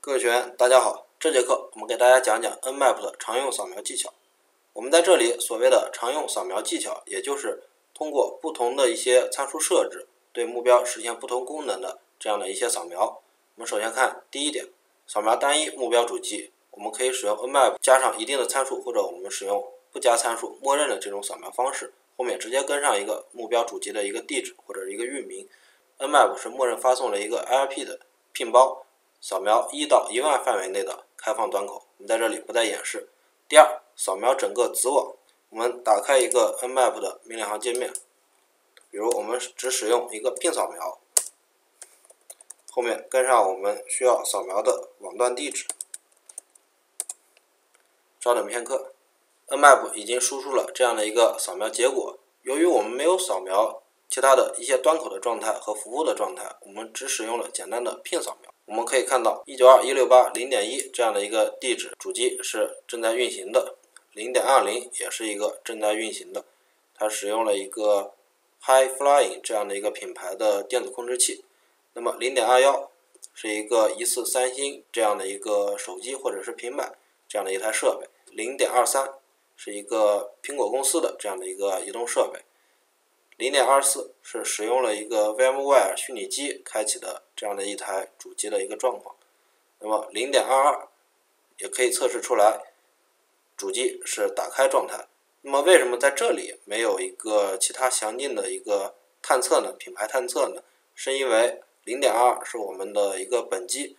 各位学员，大家好。这节课我们给大家讲讲 Nmap 的常用扫描技巧。我们在这里所谓的常用扫描技巧，也就是通过不同的一些参数设置，对目标实现不同功能的这样的一些扫描。我们首先看第一点，扫描单一目标主机，我们可以使用 Nmap 加上一定的参数，或者我们使用不加参数默认的这种扫描方式，后面直接跟上一个目标主机的一个地址或者一个域名。Nmap 是默认发送了一个 IP 的聘包，扫描一到一万范围内的开放端口。我们在这里不再演示。第二，扫描整个子网。我们打开一个 Nmap 的命令行界面，比如我们只使用一个聘扫描，后面跟上我们需要扫描的网段地址。稍等片刻，Nmap 已经输出了这样的一个扫描结果。由于我们没有扫描。其他的一些端口的状态和服务的状态，我们只使用了简单的聘扫描。我们可以看到，一九二一六八零点一这样的一个地址主机是正在运行的，零点二零也是一个正在运行的。它使用了一个 High Flying 这样的一个品牌的电子控制器。那么零点二幺是一个疑似三星这样的一个手机或者是平板这样的一台设备。零点二三是一个苹果公司的这样的一个移动设备。零点二四是使用了一个 VMware 虚拟机开启的这样的一台主机的一个状况。那么零点二二也可以测试出来，主机是打开状态。那么为什么在这里没有一个其他详尽的一个探测呢？品牌探测呢？是因为零点二二是我们的一个本机，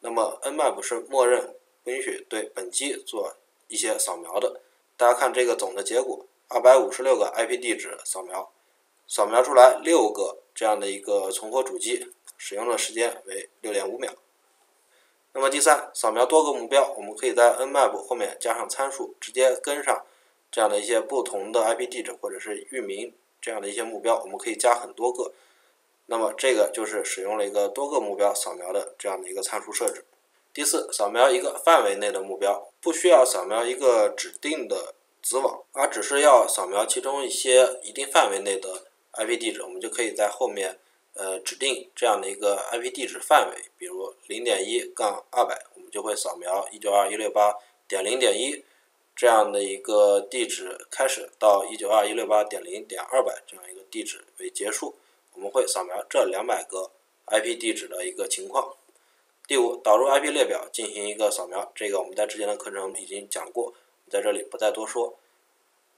那么 Nmap 是默认不允许对本机做一些扫描的。大家看这个总的结果，二百五十六个 IP 地址扫描。扫描出来六个这样的一个存活主机，使用的时间为六点五秒。那么第三，扫描多个目标，我们可以在 Nmap 后面加上参数，直接跟上这样的一些不同的 IP 地址或者是域名这样的一些目标，我们可以加很多个。那么这个就是使用了一个多个目标扫描的这样的一个参数设置。第四，扫描一个范围内的目标，不需要扫描一个指定的子网，而只是要扫描其中一些一定范围内的。IP 地址，我们就可以在后面呃指定这样的一个 IP 地址范围，比如零点一杠二百，我们就会扫描一九二一六八点零点一这样的一个地址开始到一九二一六八点零点二百这样一个地址为结束，我们会扫描这两百个 IP 地址的一个情况。第五，导入 IP 列表进行一个扫描，这个我们在之前的课程已经讲过，在这里不再多说。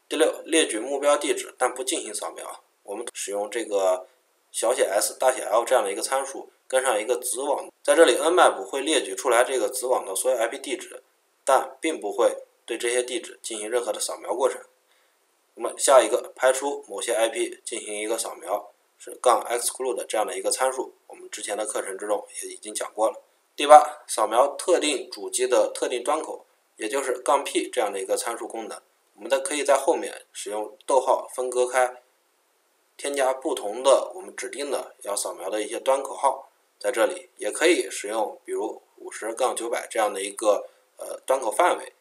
第六，列举目标地址但不进行扫描。我们使用这个小写 s 大写 L 这样的一个参数，跟上一个子网，在这里 Nmap 会列举出来这个子网的所有 IP 地址，但并不会对这些地址进行任何的扫描过程。那么下一个排除某些 IP 进行一个扫描是杠 exclude 这样的一个参数，我们之前的课程之中也已经讲过了。第八，扫描特定主机的特定端口，也就是杠 P 这样的一个参数功能，我们的可以在后面使用逗号分割开。添加不同的我们指定的要扫描的一些端口号，在这里也可以使用，比如五十杠九百这样的一个呃端口范围，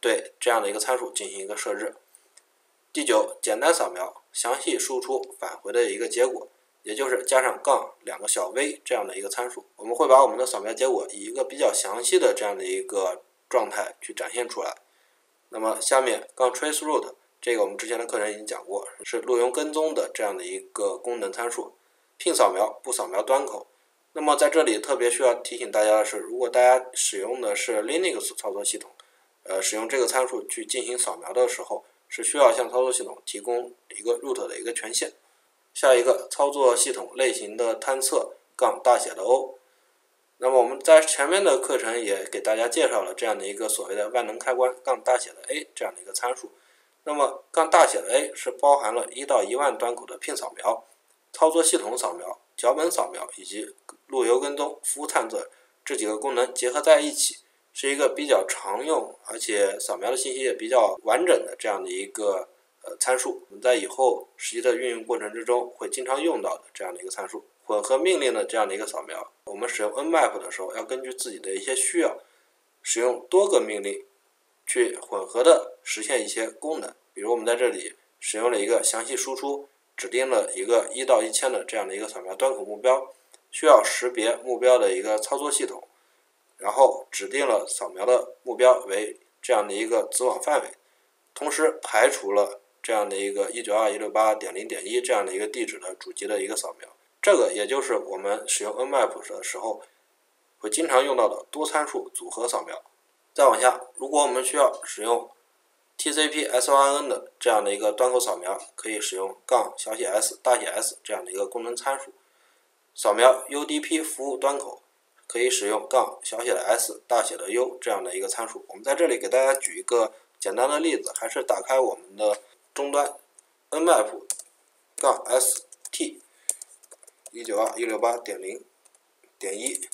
对这样的一个参数进行一个设置。第九，简单扫描，详细输出返回的一个结果，也就是加上杠两个小 v 这样的一个参数，我们会把我们的扫描结果以一个比较详细的这样的一个状态去展现出来。那么下面杠 trace route。这个我们之前的课程已经讲过，是录用跟踪的这样的一个功能参数。聘扫描不扫描端口。那么在这里特别需要提醒大家的是，如果大家使用的是 Linux 操作系统，呃，使用这个参数去进行扫描的时候，是需要向操作系统提供一个 root 的一个权限。下一个操作系统类型的探测杠大写的 O。那么我们在前面的课程也给大家介绍了这样的一个所谓的万能开关杠大写的 A 这样的一个参数。那么杠大写的 A 是包含了一到一万端口的聘扫描、操作系统扫描、脚本扫描以及路由跟踪、服务探测这几个功能结合在一起，是一个比较常用而且扫描的信息也比较完整的这样的一个呃参数。我们在以后实际的运用过程之中会经常用到的这样的一个参数。混合命令的这样的一个扫描，我们使用 Nmap 的时候要根据自己的一些需要，使用多个命令。去混合的实现一些功能，比如我们在这里使用了一个详细输出，指定了一个一到一千的这样的一个扫描端口目标，需要识别目标的一个操作系统，然后指定了扫描的目标为这样的一个子网范围，同时排除了这样的一个192.168.0.1这样的一个地址的主机的一个扫描。这个也就是我们使用 Nmap 的时候会经常用到的多参数组合扫描。再往下，如果我们需要使用 TCP SYN 的这样的一个端口扫描，可以使用杠小写 s 大写 S 这样的一个功能参数。扫描 UDP 服务端口，可以使用杠小写的 s 大写的 U 这样的一个参数。我们在这里给大家举一个简单的例子，还是打开我们的终端 Nmap 杠 ST 一九二一六八点零点一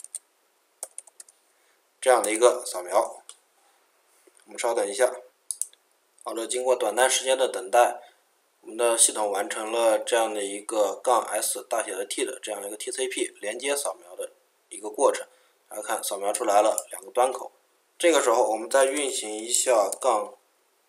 这样的一个扫描。我们稍等一下。好的，经过短暂时间的等待，我们的系统完成了这样的一个杠 S 大写的 T 的这样一个 TCP 连接扫描的一个过程。大家看，扫描出来了两个端口。这个时候，我们再运行一下杠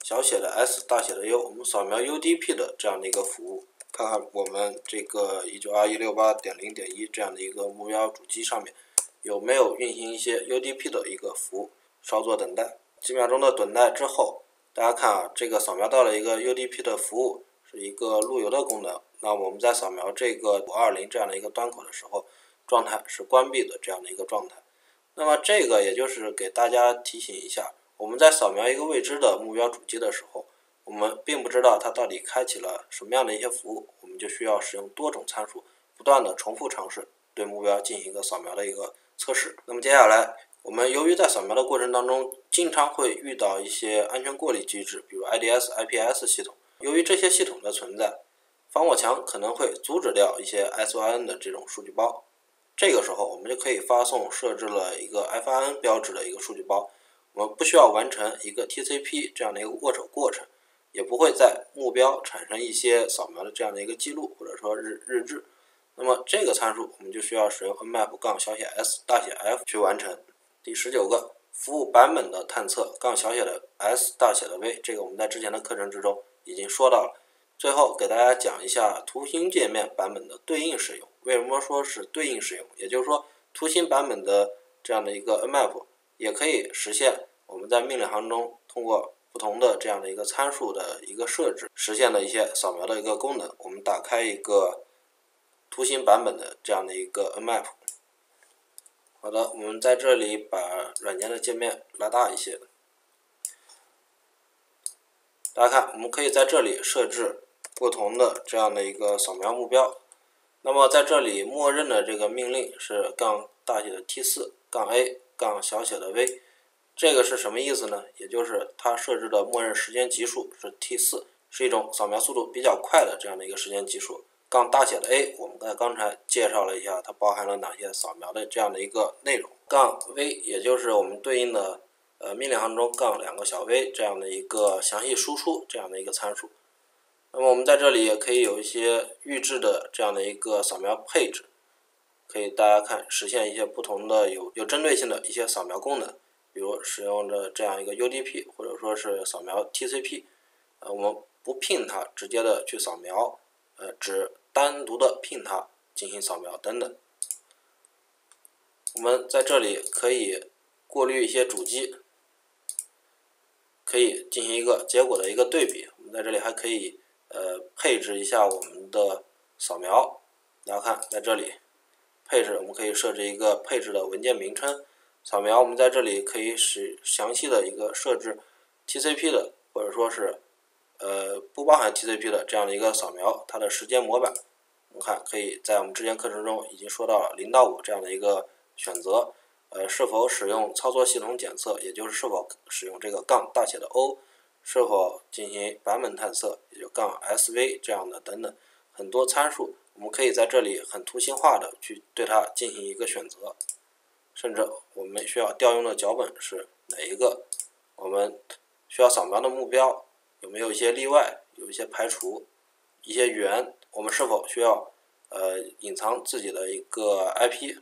小写的 S 大写的 U，我们扫描 UDP 的这样的一个服务，看看我们这个192.168.0.1这样的一个目标主机上面有没有运行一些 UDP 的一个服务。稍作等待，几秒钟的等待之后。大家看啊，这个扫描到了一个 UDP 的服务，是一个路由的功能。那我们在扫描这个五二零这样的一个端口的时候，状态是关闭的这样的一个状态。那么这个也就是给大家提醒一下，我们在扫描一个未知的目标主机的时候，我们并不知道它到底开启了什么样的一些服务，我们就需要使用多种参数，不断的重复尝试对目标进行一个扫描的一个测试。那么接下来。我们由于在扫描的过程当中，经常会遇到一些安全过滤机制，比如 IDS、IPS 系统。由于这些系统的存在，防火墙可能会阻止掉一些 SYN 的这种数据包。这个时候，我们就可以发送设置了一个 FIN 标志的一个数据包。我们不需要完成一个 TCP 这样的一个握手过程，也不会在目标产生一些扫描的这样的一个记录或者说日日志。那么这个参数，我们就需要使用 Nmap 杠小写 s 大写 F 去完成。第十九个服务版本的探测，杠小写的 S 大写的 V，这个我们在之前的课程之中已经说到了。最后给大家讲一下图形界面版本的对应使用。为什么说是对应使用？也就是说，图形版本的这样的一个 Nmap 也可以实现我们在命令行中通过不同的这样的一个参数的一个设置，实现的一些扫描的一个功能。我们打开一个图形版本的这样的一个 Nmap。好的，我们在这里把软件的界面拉大一些。大家看，我们可以在这里设置不同的这样的一个扫描目标。那么在这里，默认的这个命令是杠大写的 T 四杠 A 杠小写的 V，这个是什么意思呢？也就是它设置的默认时间级数是 T 四，是一种扫描速度比较快的这样的一个时间级数。杠大写的 A，我们在刚才介绍了一下，它包含了哪些扫描的这样的一个内容。杠 V，也就是我们对应的呃命令行中杠两个小 v 这样的一个详细输出这样的一个参数。那么我们在这里也可以有一些预置的这样的一个扫描配置，可以大家看实现一些不同的有有针对性的一些扫描功能，比如使用的这样一个 UDP 或者说是扫描 TCP，呃我们不 pin 它，直接的去扫描，呃只单独的 pin 它进行扫描等等。我们在这里可以过滤一些主机，可以进行一个结果的一个对比。我们在这里还可以呃配置一下我们的扫描。大家看，在这里配置，我们可以设置一个配置的文件名称。扫描，我们在这里可以使详细的一个设置 TCP 的，或者说是呃不包含 TCP 的这样的一个扫描，它的时间模板。我们看，可以在我们之前课程中已经说到了零到五这样的一个。选择，呃，是否使用操作系统检测，也就是是否使用这个杠大写的 O，是否进行版本探测，也就杠 SV 这样的等等很多参数，我们可以在这里很图形化的去对它进行一个选择，甚至我们需要调用的脚本是哪一个，我们需要扫描的目标有没有一些例外，有一些排除，一些源，我们是否需要呃隐藏自己的一个 IP。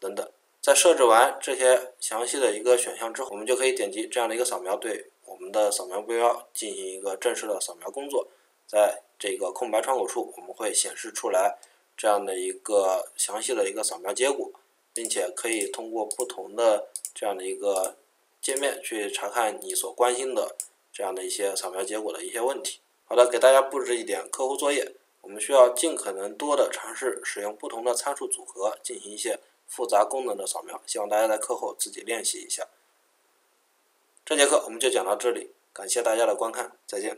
等等，在设置完这些详细的一个选项之后，我们就可以点击这样的一个扫描，对我们的扫描目标进行一个正式的扫描工作。在这个空白窗口处，我们会显示出来这样的一个详细的一个扫描结果，并且可以通过不同的这样的一个界面去查看你所关心的这样的一些扫描结果的一些问题。好的，给大家布置一点课后作业，我们需要尽可能多的尝试使用不同的参数组合进行一些复杂功能的扫描，希望大家在课后自己练习一下。这节课我们就讲到这里，感谢大家的观看，再见。